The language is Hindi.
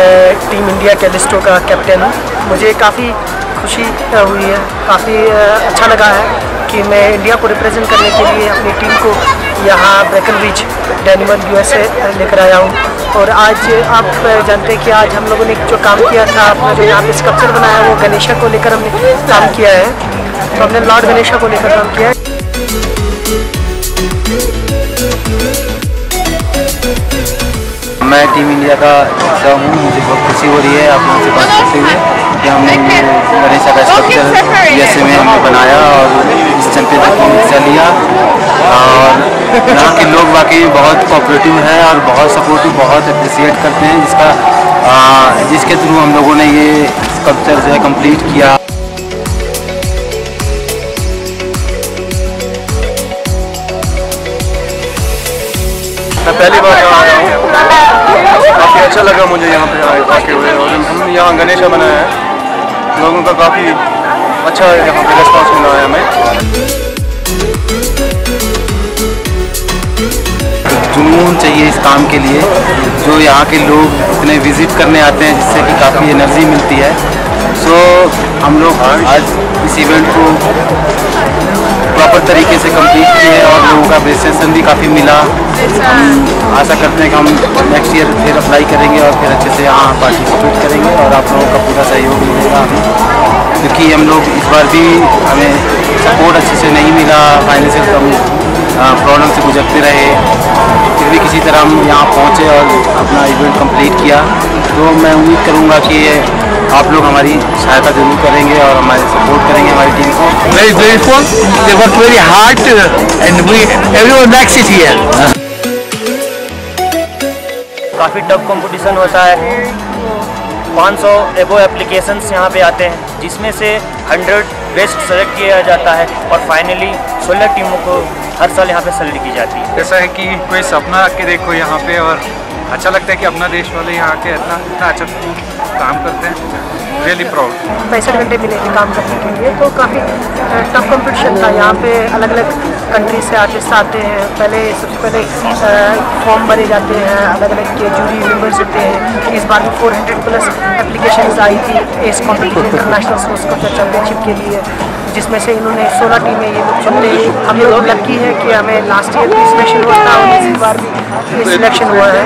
मैं टीम इंडिया के लिस्टों का कैप्टन हूँ। मुझे काफ़ी खुशी हुई है। काफ़ी अच्छा लगा है कि मैं इंडिया को रिप्रेजेंट करने के लिए अपनी टीम को यहाँ ब्रेकन बीच डेनिमल यूएसए लेकर आया हूँ। और आज आप जानते हैं कि आज हम लोगों ने जो काम किया था, अपना जो यहाँ पे स्कल्पचर बनाया, वो गणेशा को लेकर हमने काम किया है। तो हमने लॉर्ड गणेशा को लेकर काम किया है। मैं टीम इंडिया का हिस्सा हूँ मुझे बहुत खुशी हो रही है आप लोगों से बात करते हुए कि हमने गणेशा का स्ट्रक्चर यूएसए में हमने बनाया और इस चैंपियनशिप में हिस्सा लिया। और यहाँ के लोग वाकई बहुत कोऑपरेटिव हैं और बहुत सपोर्टिव बहुत अप्रिसिएट करते हैं जिसका आ, जिसके थ्रू हम लोगों ने ये स्कल्पचर जो है कंप्लीट किया। पहली बार अच्छा लगा मुझे यहाँ पे आए, आके हुए और हमने यहाँ गणेशा बनाया है। लोगों का काफ़ी अच्छा यहाँ पे रिस्पॉन्स मिला है हमें। जुनून चाहिए इस काम के लिए, जो यहाँ के लोग इतने विज़िट करने आते हैं, जिससे कि काफ़ी एनर्जी मिलती है। सो हम लोग आज इस इवेंट को प्रॉपर तरीके से कंप्लीट किए और लोगों का अप्रिसिएशन भी काफ़ी मिला। आशा करते हैं कि हम नेक्स्ट ईयर फिर अप्लाई करेंगे और फिर अच्छे से यहाँ पार्टिसिपेट करेंगे और आप लोगों का पूरा सहयोग मिलेगा हमें। क्योंकि हम लोग इस बार भी हमें सपोर्ट अच्छे से नहीं मिला फाइनेंशियल कम प्रॉब्लम से गुजरते रहे। फिर भी किसी तरह हम यहाँ पहुँचे और अपना इवेंट कंप्लीट किया। तो मैं उम्मीद करूँगा कि आप लोग हमारी सहायता ज़रूर करेंगे और हमारे सपोर्ट करेंगे हमारी टीम को very grateful. They worked very hard uh, and we everyone likes it here. काफ़ी टफ कंपटीशन होता है 500 सौ एबो एप्लीकेशंस यहाँ पे आते हैं जिसमें से 100 बेस्ट सेलेक्ट किया जाता है और फाइनली 16 टीमों को हर साल यहाँ पे सेलेक्ट की जाती है ऐसा है कि कोई सपना के देखो यहाँ पे और अच्छा लगता है कि अपना देश वाले यहाँ के इतना इतना अच्छा काम करते हैं। रियली प्राउड पैंसठ घंटे मिले थे काम करने के लिए तो काफ़ी टफ कंपटीशन था। यहाँ पे अलग अलग कंट्री से आर्टिस्ट आते हैं। पहले, सबसे पहले फॉर्म भरे जाते हैं। अलग अलग के जूरी मेंबर्स होते हैं। इस बार भी 400 प्लस एप्लीकेशन आई थी। इस competition international sports culture championship के लिए। जिसमें से इन्होंने 16 टीमें ये लोग चुनते हैं। हम लोग लकी है कि हमें लास्ट ईयर भी सिलेक्शन हुआ था और इस बार भी सिलेक्शन हुआ है।